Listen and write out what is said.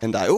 And I